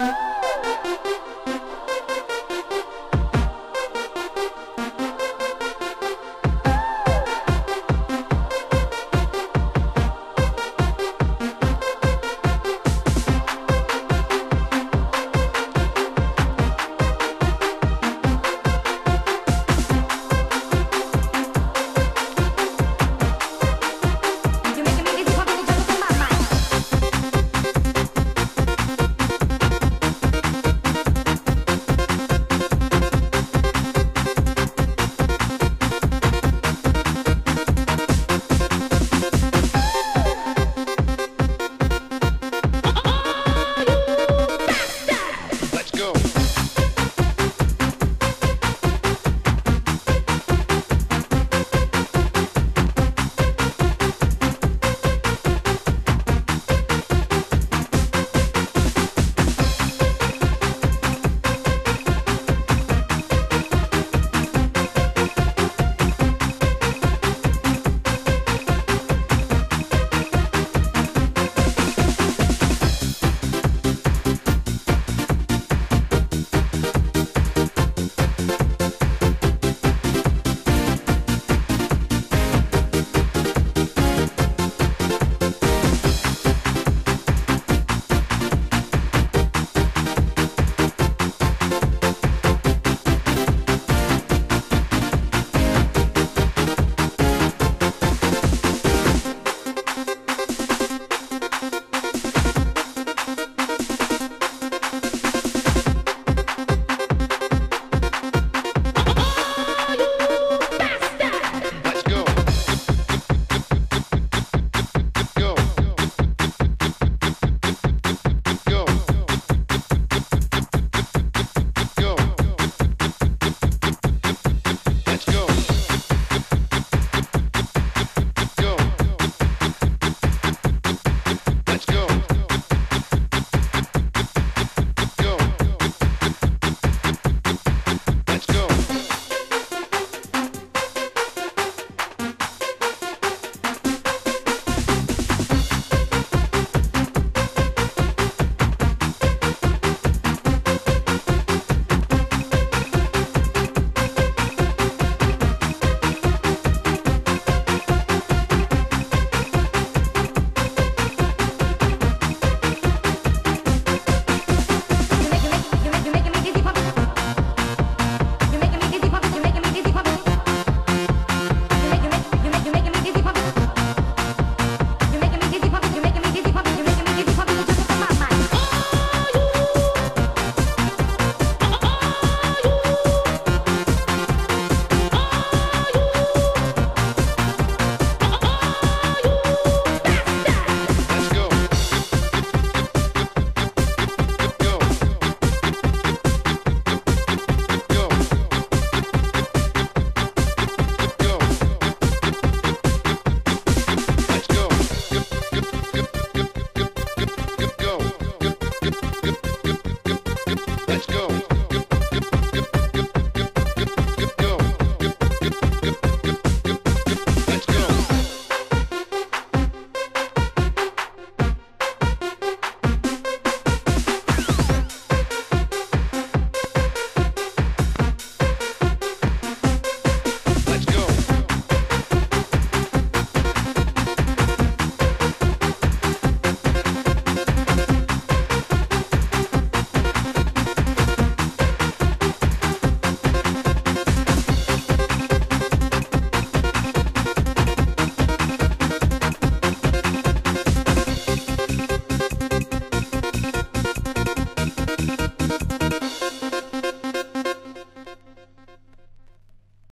you